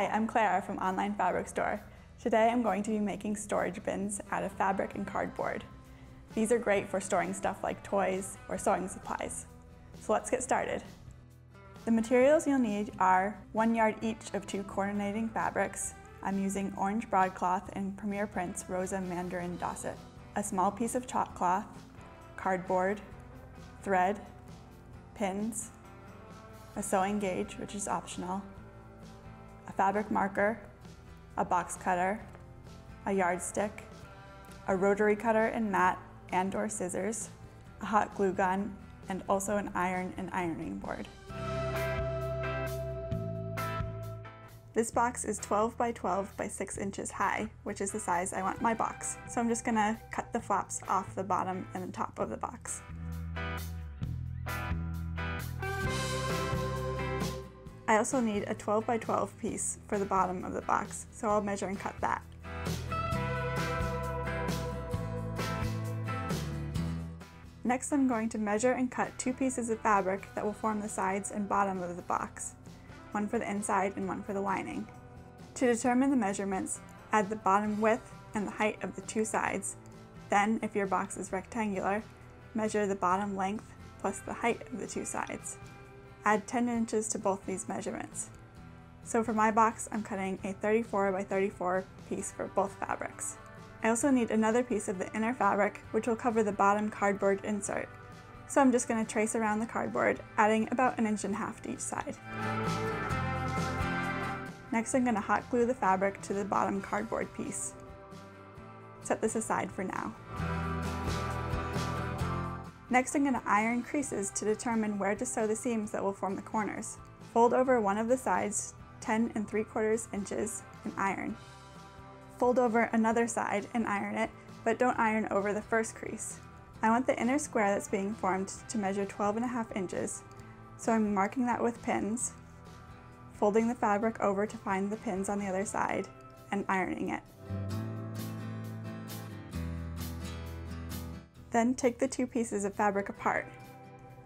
Hi, I'm Clara from Online Fabric Store. Today I'm going to be making storage bins out of fabric and cardboard. These are great for storing stuff like toys or sewing supplies. So let's get started. The materials you'll need are one yard each of two coordinating fabrics. I'm using orange broadcloth and Premier Prints Rosa Mandarin Dossett. A small piece of chalk cloth, cardboard, thread, pins, a sewing gauge, which is optional, a fabric marker, a box cutter, a yardstick, a rotary cutter and mat and or scissors, a hot glue gun, and also an iron and ironing board. This box is 12 by 12 by 6 inches high, which is the size I want my box. So I'm just gonna cut the flaps off the bottom and the top of the box. I also need a 12 by 12 piece for the bottom of the box, so I'll measure and cut that. Next I'm going to measure and cut two pieces of fabric that will form the sides and bottom of the box, one for the inside and one for the lining. To determine the measurements, add the bottom width and the height of the two sides. Then, if your box is rectangular, measure the bottom length plus the height of the two sides. Add 10 inches to both these measurements. So for my box, I'm cutting a 34 by 34 piece for both fabrics. I also need another piece of the inner fabric, which will cover the bottom cardboard insert. So I'm just going to trace around the cardboard, adding about an inch and a half to each side. Next I'm going to hot glue the fabric to the bottom cardboard piece. Set this aside for now. Next I'm going to iron creases to determine where to sew the seams that will form the corners. Fold over one of the sides 10 and 3 quarters inches and iron. Fold over another side and iron it, but don't iron over the first crease. I want the inner square that's being formed to measure 12 and a half inches, so I'm marking that with pins, folding the fabric over to find the pins on the other side, and ironing it. Then take the two pieces of fabric apart.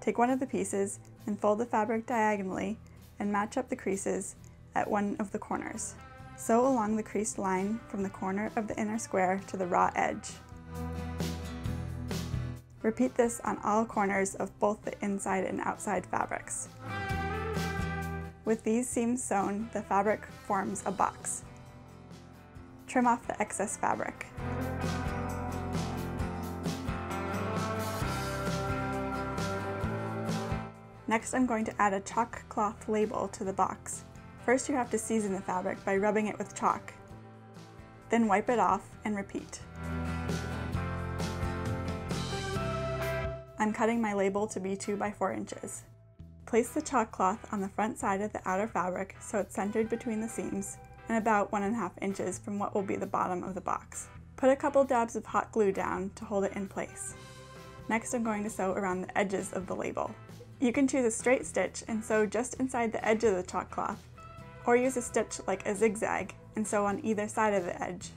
Take one of the pieces and fold the fabric diagonally and match up the creases at one of the corners. Sew along the creased line from the corner of the inner square to the raw edge. Repeat this on all corners of both the inside and outside fabrics. With these seams sewn, the fabric forms a box. Trim off the excess fabric. Next I'm going to add a chalk cloth label to the box. First you have to season the fabric by rubbing it with chalk. Then wipe it off and repeat. I'm cutting my label to be 2 by 4 inches. Place the chalk cloth on the front side of the outer fabric so it's centered between the seams and about 1.5 inches from what will be the bottom of the box. Put a couple dabs of hot glue down to hold it in place. Next I'm going to sew around the edges of the label. You can choose a straight stitch and sew just inside the edge of the chalk cloth, or use a stitch like a zigzag and sew on either side of the edge.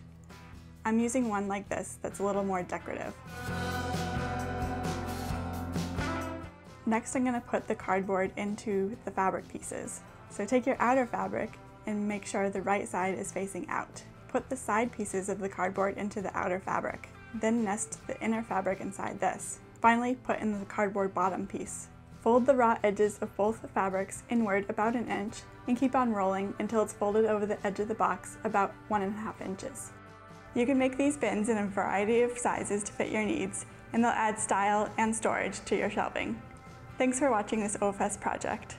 I'm using one like this that's a little more decorative. Next I'm going to put the cardboard into the fabric pieces. So take your outer fabric and make sure the right side is facing out. Put the side pieces of the cardboard into the outer fabric. Then nest the inner fabric inside this. Finally, put in the cardboard bottom piece. Fold the raw edges of both fabrics inward about an inch and keep on rolling until it's folded over the edge of the box about one and a half inches. You can make these bins in a variety of sizes to fit your needs, and they'll add style and storage to your shelving. Thanks for watching this OFS project.